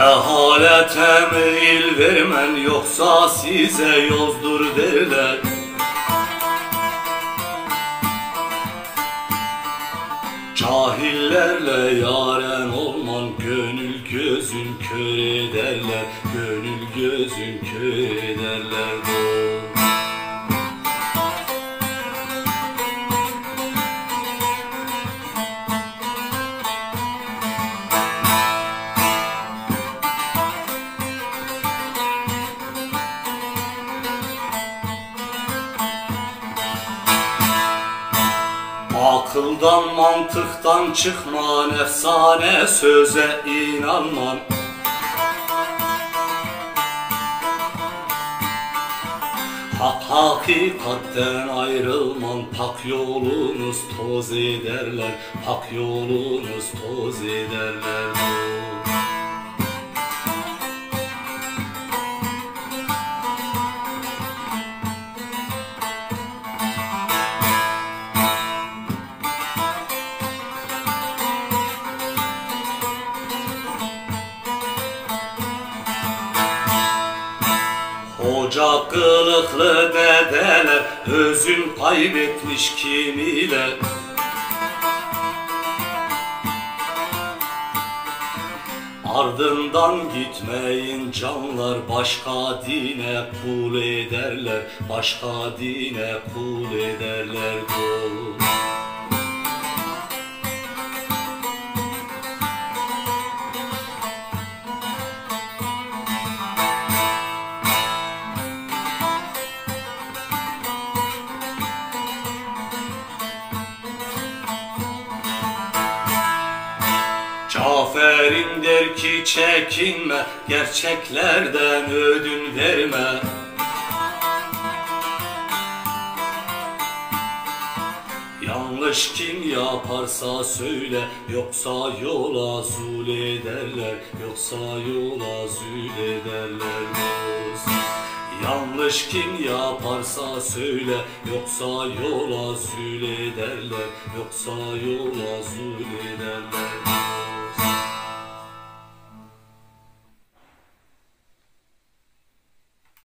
Millete meyil vermen yoksa size yozdur derler. Cahillerle yaren olman gönül gözün kör ederler Gönül gözün kör ederler Akıldan mantıktan çıkman efsane söze inanman. Hak hakikatten ayrılman Pak yolunuz toz ederler Pak yolunuz toz ederler Hoca kılıklı dedeler Özün kaybetmiş kimiler Ardından gitmeyin canlar Başka dine kul ederler Başka dine kul ederler kul. Cafer'in der ki çekinme Gerçeklerden ödün verme. Yanlış kim yaparsa söyle Yoksa yola zul ederler Yoksa yola zul ederler. Yanlış kim yaparsa söyle Yoksa yola zul ederler Yoksa yola zul ederler